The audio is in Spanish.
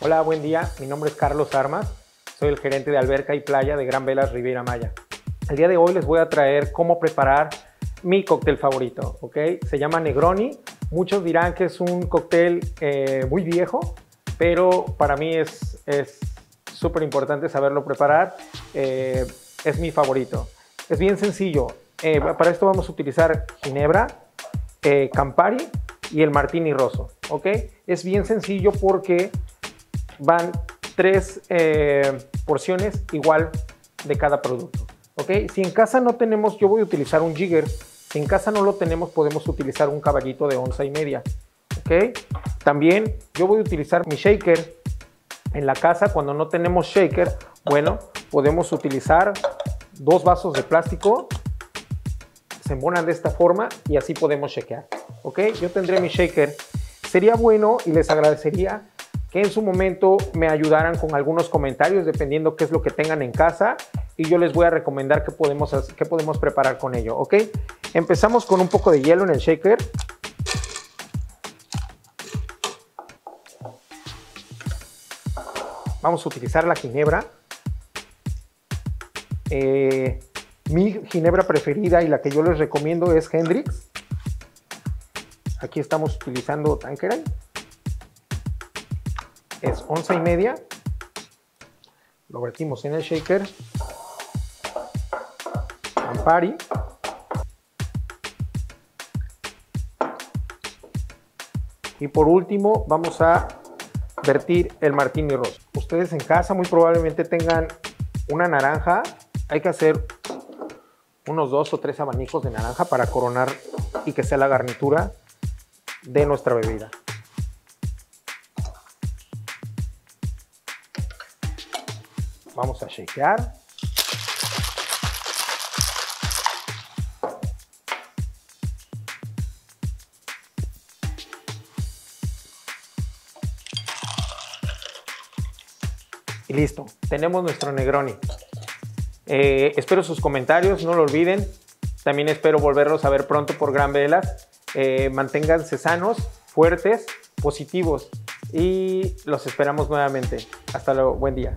Hola, buen día. Mi nombre es Carlos Armas. Soy el gerente de alberca y playa de Gran Velas Riviera Maya. El día de hoy les voy a traer cómo preparar mi cóctel favorito, ¿ok? Se llama Negroni. Muchos dirán que es un cóctel eh, muy viejo, pero para mí es súper importante saberlo preparar. Eh, es mi favorito. Es bien sencillo. Eh, para esto vamos a utilizar ginebra, Campari y el Martini Rosso, ¿ok? Es bien sencillo porque van tres eh, porciones igual de cada producto. ¿ok? Si en casa no tenemos, yo voy a utilizar un jigger. Si en casa no lo tenemos, podemos utilizar un caballito de onza y media. ¿ok? También yo voy a utilizar mi shaker. En la casa, cuando no tenemos shaker, bueno, podemos utilizar dos vasos de plástico. Se embonan de esta forma y así podemos shakear. ¿ok? Yo tendré mi shaker. Sería bueno y les agradecería que en su momento me ayudaran con algunos comentarios dependiendo qué es lo que tengan en casa y yo les voy a recomendar qué podemos, qué podemos preparar con ello, ¿ok? Empezamos con un poco de hielo en el shaker. Vamos a utilizar la ginebra. Eh, mi ginebra preferida y la que yo les recomiendo es Hendrix. Aquí estamos utilizando Tanqueray es once y media. Lo vertimos en el shaker. Campari. Y por último vamos a vertir el martini rosa. Ustedes en casa muy probablemente tengan una naranja. Hay que hacer unos dos o tres abanicos de naranja para coronar y que sea la garnitura de nuestra bebida. Vamos a shakear. Y listo, tenemos nuestro Negroni. Eh, espero sus comentarios, no lo olviden. También espero volverlos a ver pronto por Gran Velas. Eh, manténganse sanos, fuertes, positivos y los esperamos nuevamente. Hasta luego, buen día.